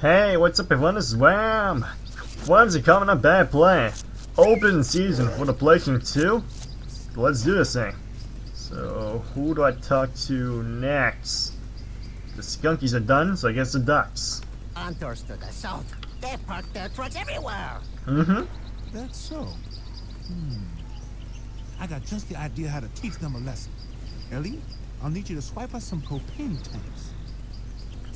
Hey, what's up everyone? This is Ram! Ram's a coming up bad play. Open season for the PlayStation 2. Let's do this thing. So, who do I talk to next? The skunkies are done, so I guess the ducks. Hunters to the south. They park their trucks everywhere. Mm-hmm. That's so. Hmm. I got just the idea how to teach them a lesson. Ellie, I'll need you to swipe us some propane tanks.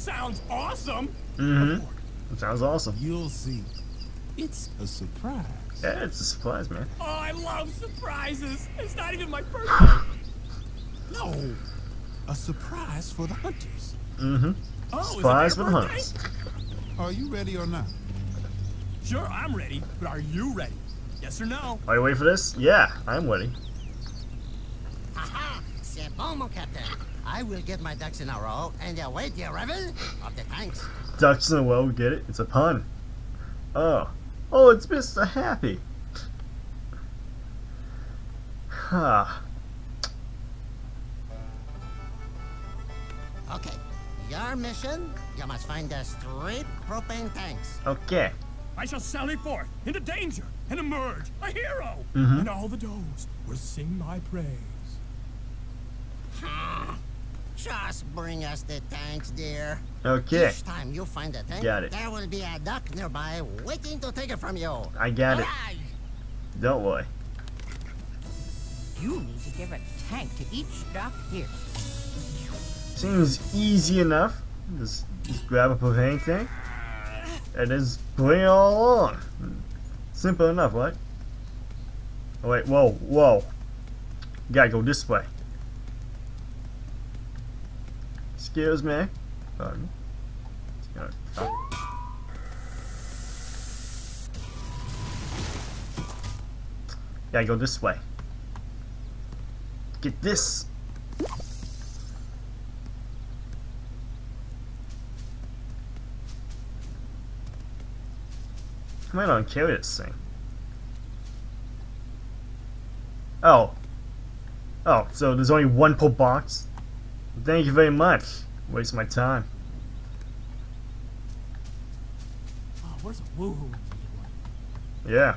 Sounds awesome! Mm-hmm. Sounds awesome. You'll see. It's a surprise. Yeah, it's a surprise, man. Oh, I love surprises! It's not even my birthday! No, a surprise for the hunters. Mm-hmm. Oh, Surprise for the hunters. Are you ready or not? Sure, I'm ready, but are you ready? Yes or no? Are you ready for this? Yeah, I'm ready. Aha! C'est bon, mon captain. I will get my ducks in a row and await the arrival of the tanks. Ducks in a row, get it? It's a pun. Oh. Oh, it's Mr. Happy. Huh. Okay. Your mission, you must find the three propane tanks. Okay. I shall sally forth into danger and emerge a hero, Mhm. and all the does will sing my praise. Just bring us the tanks, dear. Okay. Each time you find a tank, Got it. there will be a duck nearby waiting to take it from you. I got it. Don't worry. You need to give a tank to each duck here. Seems easy enough. Just, just grab a propane tank and just bring it all along. Simple enough, right? Oh, wait, whoa, whoa. Gotta go this way. Excuse me. Gotta go this way. Get this. I might not carry this thing. Oh. Oh, so there's only one pull box? Thank you very much. Waste my time. Oh, where's a woohoo? Yeah.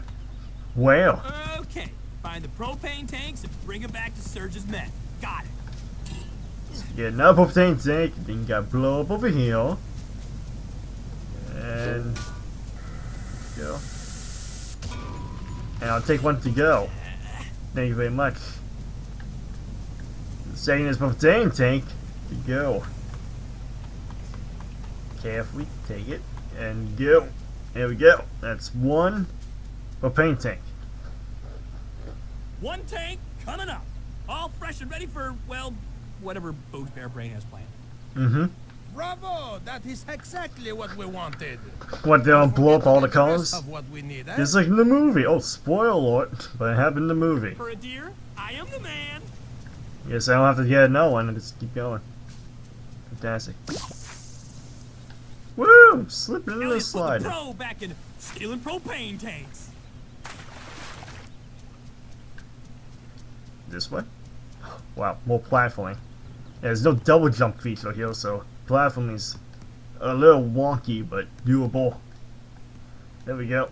Well. Okay, find the propane tanks and bring them back to Serge's men. Got it. Get another propane tank, then you gotta blow up over here. And go. And I'll take one to go. Thank you very much. The second is propane tank to go. Carefully take it and go. There we go. That's one propane tank. One tank coming up. All fresh and ready for, well, whatever Boots Bear Brain has planned. Mm-hmm. Bravo! That is exactly what we wanted. What, they don't blow up all the Get colors? rest Of what we need, eh? Just like in the movie. Oh, spoiler alert. But it happened in the movie. For a deer, I am the man. Guess I don't have to get no one and just keep going. Fantastic. Woo! Slipping into the Elliot put the slider. pro back in stealing propane tanks. This way? Wow, more platforming. Yeah, there's no double jump feature here, so platforming's a little wonky, but doable. There we go.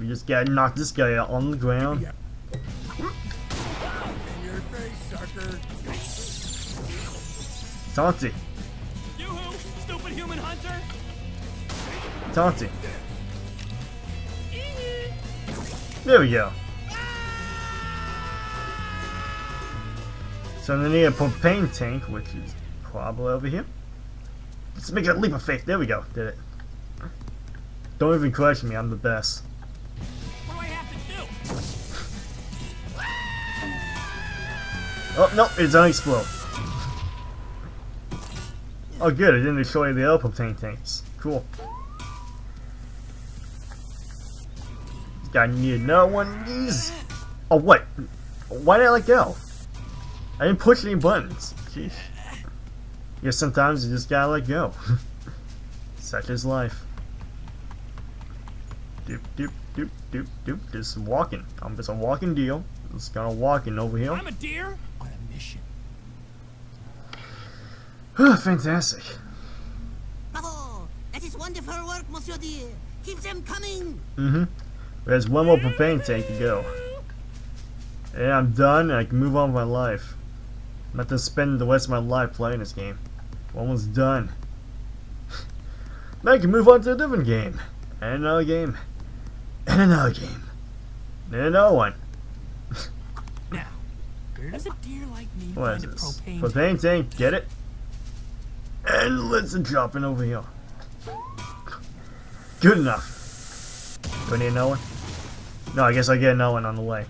We just gotta knock this guy out on the ground. In your face, sucker. Taunty. Yoo-hoo, stupid human hunter. Taunty. There we go. Ah. So then need a propane tank, which is probably over here. Let's make a leap of faith. There we go. Did it. Don't even question me. I'm the best. Oh no, it's unexplode. Oh good, I didn't destroy the other propane tanks. Cool. Got need another one of these. Oh what? Why did I let go? I didn't push any buttons. Jeez. Yeah, sometimes you just gotta let go. Such is life. Doop doop doop doop doop. Just walking. I'm just a walking deal. Just gonna walking over here. I'm a deer on a mission. Fantastic. Bravo! That is wonderful work, Monsieur dear. Keep them coming. Mm-hmm. There's one more propane tank to go. And I'm done, and I can move on with my life. I'm not gonna spend the rest of my life playing this game. I'm almost done. now I can move on to a different game. And another game. And another game. And another one. Does a deer like me What is find a this? propane? Propane tank, get it? And let's drop it over here. Good enough. Do I need another one? No, I guess I get another one on the way.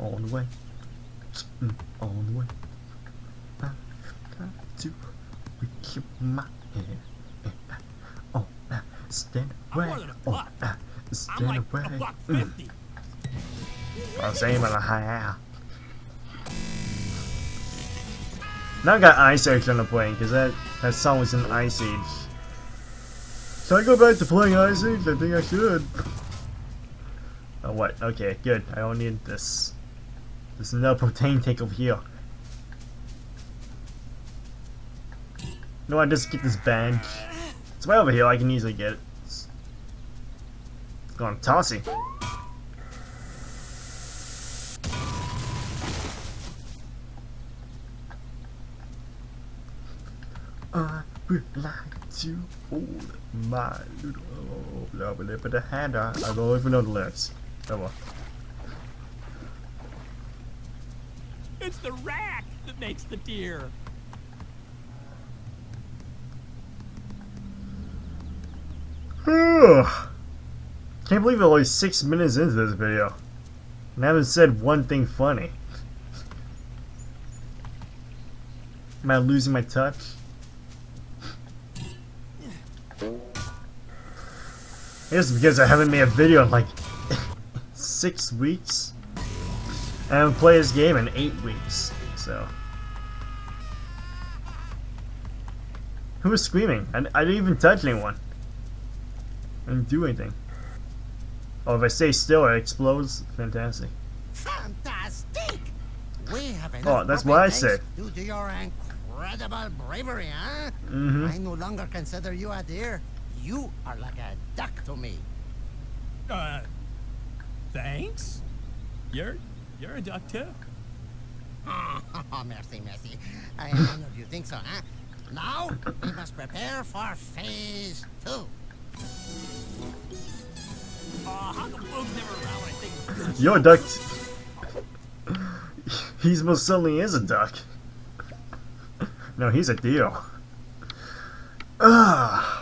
On the way. Mm, On the way. I got to keep my head. Oh, stand away. more than a Oh, stand like away. I'm saying about a Now I got Ice Age on the plane, because that, that song was in Ice Age. Should I go back to playing Ice Age? I think I should. Oh, what? Okay, good. I don't need this. There's another protein tank over here. No, I just get this badge. It's way over here. I can easily get it. It's, going tossy. I would like to hold my little lovely little hand. I don't even know the lyrics. Oh well. It's the rack that makes the deer. Can't believe we're only six minutes into this video. And I haven't said one thing funny. Am I losing my touch? It's because I haven't made a video in like six weeks. I haven't played this game in eight weeks, so. Who was screaming? I, I didn't even touch anyone. I didn't do anything. Oh, if I stay still, it explodes. Fantastic. Fantastic! We have enough Oh, that's what I said. Due to your incredible bravery, huh? Mm-hmm. I no longer consider you a deer. You are like a duck to me. Uh, thanks. You're you're a duck too. Oh, merci, merci. I honored you think so, huh? Now, we must prepare for phase two. Uh, how come Boog's never around when I think You're a duck. He's most certainly is a duck. No, he's a deal. Ah.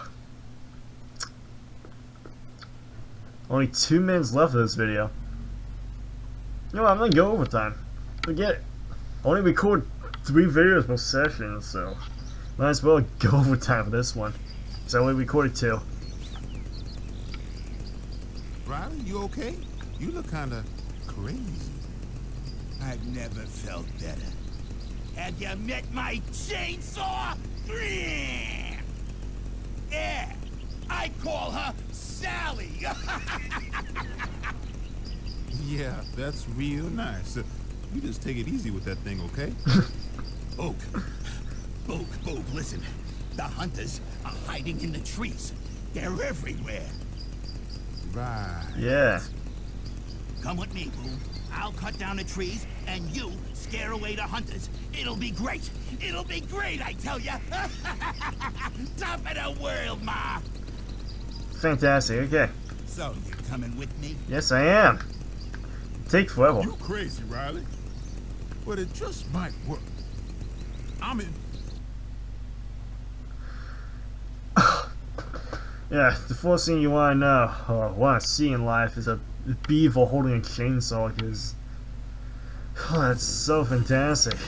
Only two minutes left of this video. You know what, I'm gonna go overtime. Forget it. I only record three videos per session, so might as well go overtime for this one. Because I only recorded two. Reilly, you okay? You look kind of crazy. I've never felt better. Have you met my chainsaw? Yeah, I call her Sally. Yeah, that's real nice. You just take it easy with that thing, okay? Oak, Oak, Oak, listen. The hunters are hiding in the trees. They're everywhere. right. Yeah. Come with me, Boo. I'll cut down the trees, and you scare away the hunters. It'll be great. It'll be great, I tell ya. Top of the world, Ma. Fantastic, okay. So, you coming with me? Yes, I am. Take forever. You crazy, Reilly. But it just might work. I'm in. Yeah, the first thing you want to know, or want to see in life, is a beaver holding a chainsaw, because oh, that's so fantastic.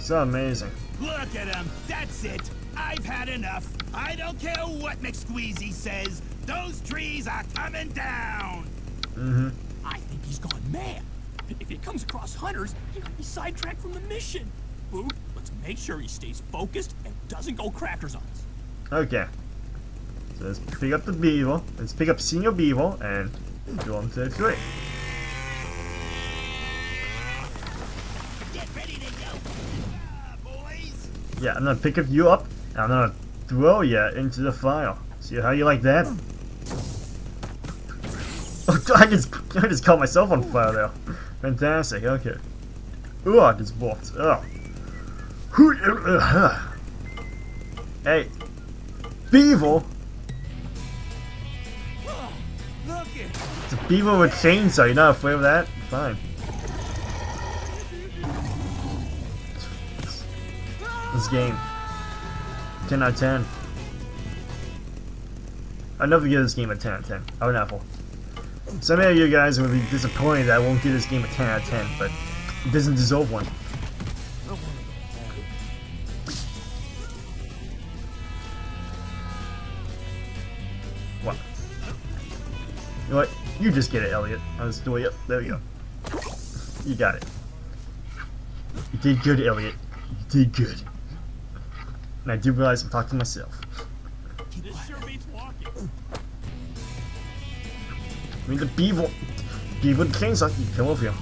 So amazing. Look at him. That's it. I've had enough. I don't care what McSquizzy says. Those trees are coming down. Mm-hmm. I think he's gone mad. If he comes across hunters, he might be sidetracked from the mission. Boog, let's make sure he stays focused and doesn't go crackers on us. Okay. So let's pick up the beaver. Let's pick up Senior Beaver and go on to the tree. Get ready to go. Ah, boys. Yeah, I'm gonna pick up you up, and I'm gonna throw you into the fire. See how you like that? I just, I just caught myself on fire there. Fantastic, okay. Ooh, I just walked. Oh. Hey. Beaver! It's a beaver with chainsaw, you're not afraid of that? Fine. This game. 10 out of 10. I'd never give this game a 10 out of 10. I would apple. Some of you guys will be disappointed that I won't give this game a 10 out of 10, but it doesn't deserve one. What? You know what? You just get it, Elliot. I'll just do it. There we go. You got it. You did good, Elliot. You did good. And I do realize I'm talking to myself. I mean, the beaver. Beaver with the chainsaw. You come over here.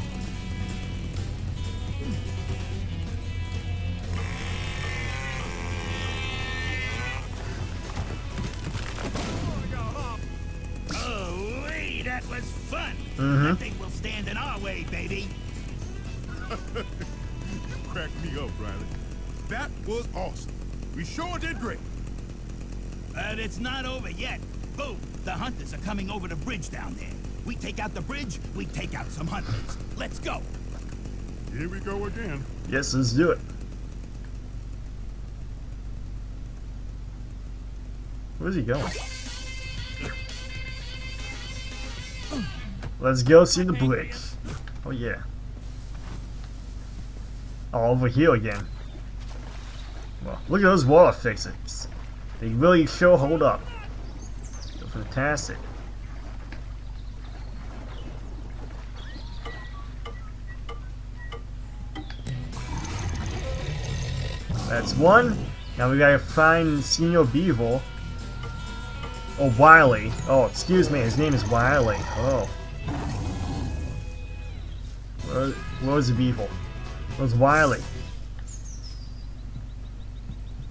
That was fun. Mm-hmm. Nothing will stand in our way, baby. Crack me up, Reilly. That was awesome. We sure did great. But it's not over yet. Boom! The hunters are coming over the bridge down there. We take out the bridge, we take out some hunters. Let's go. Here we go again. Yes, let's do it. Where's he going? Let's go see the bridge. Oh yeah. Oh, over here again. Well, look at those water fixings. They really sure hold up. Fantastic. That's one. Now we gotta find Senior Beaver. Oh, Wiley. Oh, excuse me, his name is Wiley. Oh. Where, where's the Beaver? Where's Wiley?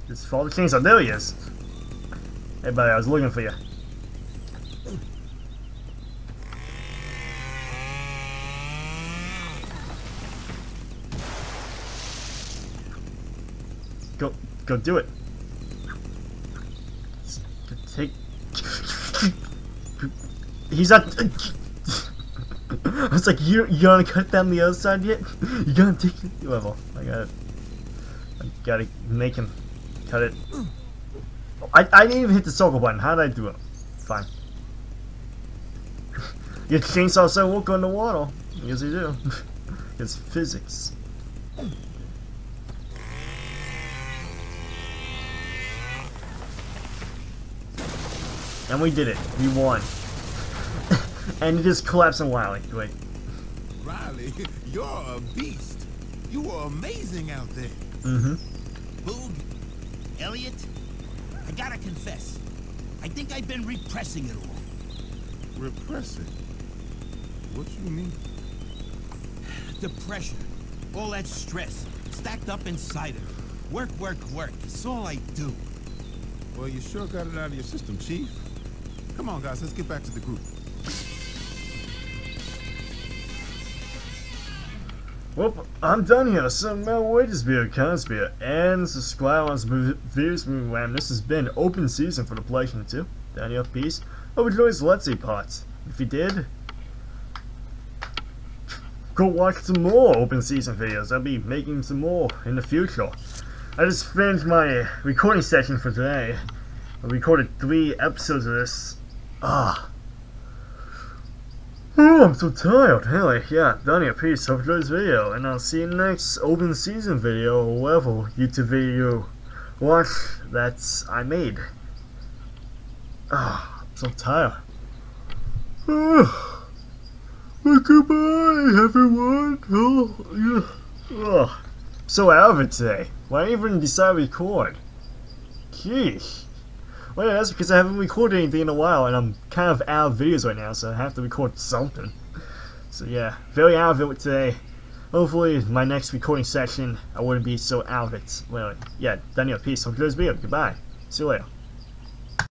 Just follow the chainsaw. There he is. Hey, buddy, I was looking for you. Go, go do it. Take. He's not. I was like, you you gonna cut down the other side yet? You gonna take it? Level. I got it. I gotta make him cut it. I I didn't even hit the circle button. How did I do it? Fine. Your chainsaw said go in the water. Yes, you do. it's physics. And we did it. We won. and it just collapsed in Wiley. Wait. Reilly, you're a beast. You were amazing out there. Mm-hmm. Boog, Elliot, I gotta confess. I think I've been repressing it all. Repressing. What you mean? The pressure, all that stress, stacked up inside of me. Work, work, work. It's all I do. Well, you sure got it out of your system, Chief. Come on, guys, let's get back to the group. Well, I'm done here. So, my wages be a Cosby and subscribe on videos moving wham. This has been open season for the PlayStation 2. Down here, peace. Hope you enjoyed Let's See parts. If you did, go watch some more open season videos. I'll be making some more in the future. I just finished my recording session for today. I recorded three episodes of this. Ah. Oh, I'm so tired. Anyway, yeah, done here. Peace. Hope you this video, and I'll see you next open season video or whatever YouTube video watch that I made. Ah, I'm so tired. Ah. Well, goodbye, everyone. Oh, yeah. Oh, so out of it today. Why even decide to record? Sheesh. Well, that's because I haven't recorded anything in a while, and I'm kind of out of videos right now, so I have to record something. So yeah, very out of it today. hopefully my next recording session I wouldn't be so out of it. Well, yeah, Daniel, peace. Hope you guys be Goodbye. See you later.